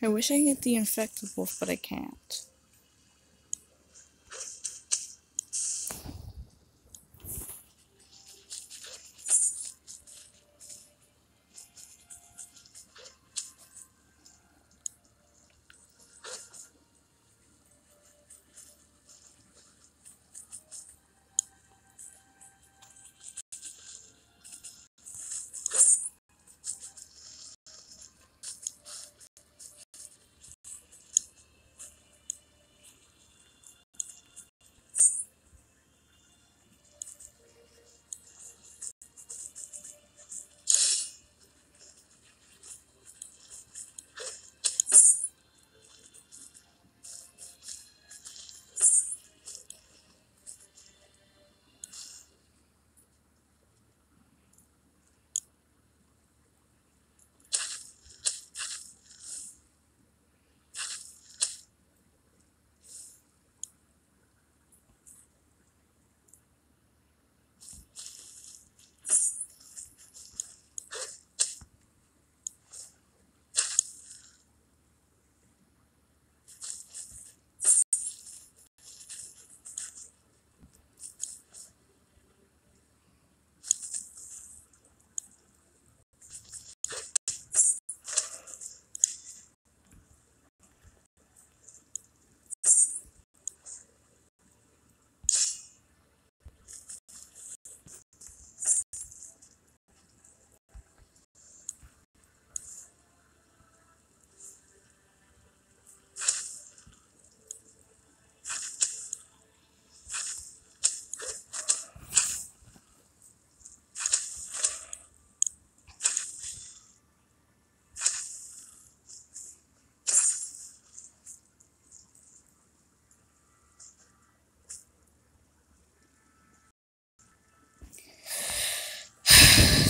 I wish I could get the infected wolf, but I can't.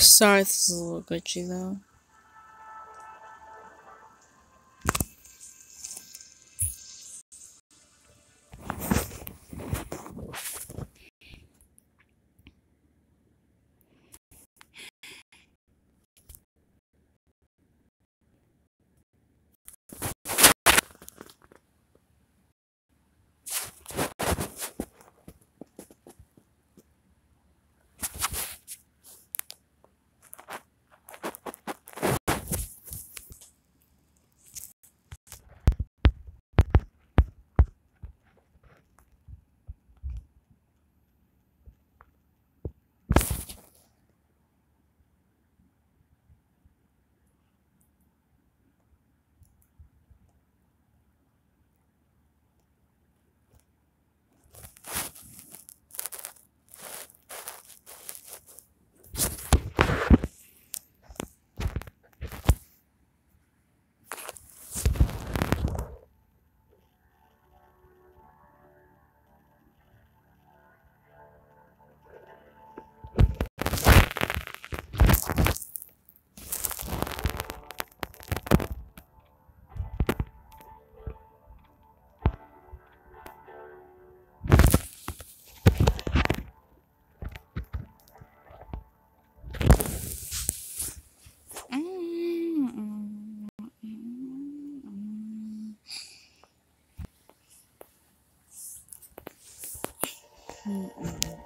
Sorry, this is a little glitchy though. Mm-mm.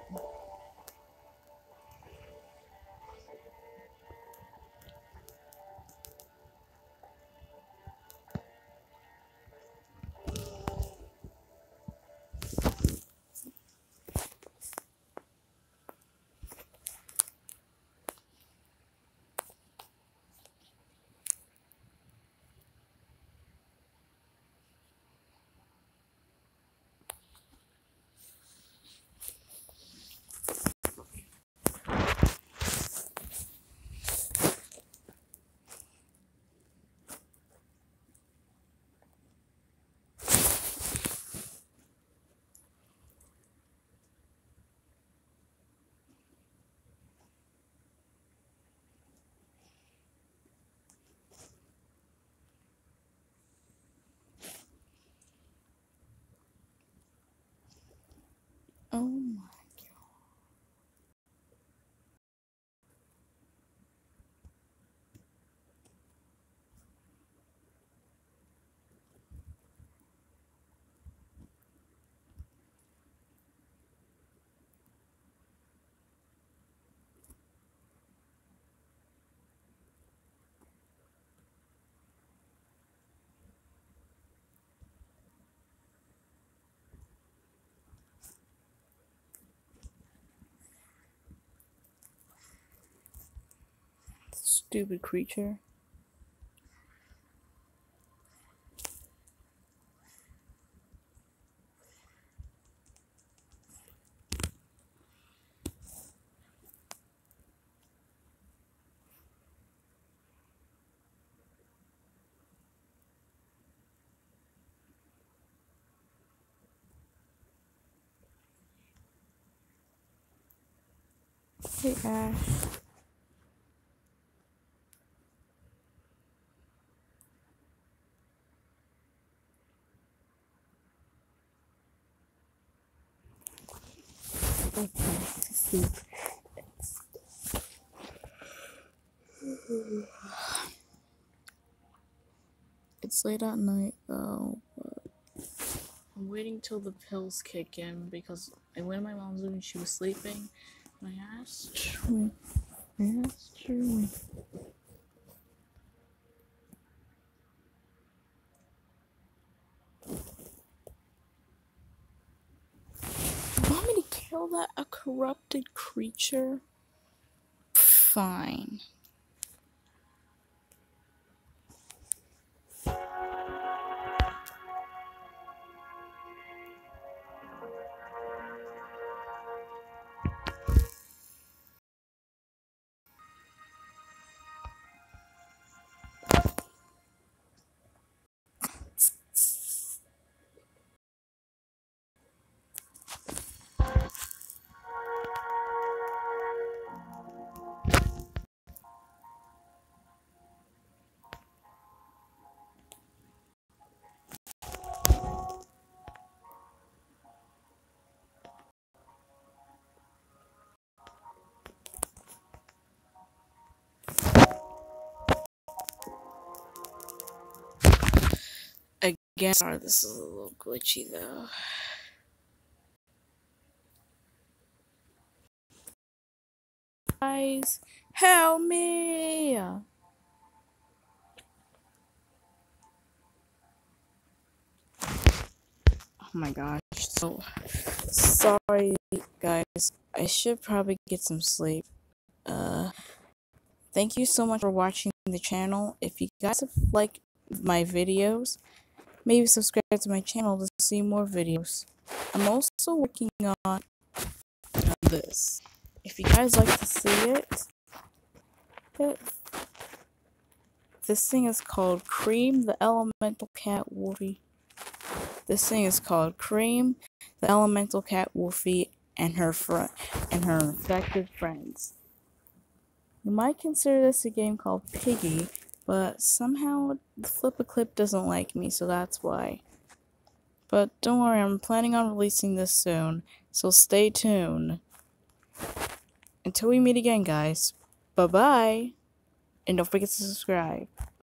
Stupid creature. Hey Ash. Okay, sleep. It's late at night though, but I'm waiting till the pills kick in because I went in my mom's room and she was sleeping. And I asked her, I asked her. You want me to kill that a corrupted creature? Fine. Again, sorry, this is a little glitchy though. Guys, help me! Oh my gosh, so sorry guys. I should probably get some sleep. Uh, thank you so much for watching the channel. If you guys have liked my videos, maybe subscribe to my channel to see more videos. I'm also working on, on this. If you guys like to see it, it this thing is called Cream the Elemental Cat Wolfie. This thing is called Cream the Elemental Cat Wolfie and her friend and her infected friends. You might consider this a game called Piggy, but somehow the FlipaClip doesn't like me, so that's why. But don't worry, I'm planning on releasing this soon, so stay tuned. Until we meet again, guys. Bye bye. And don't forget to subscribe.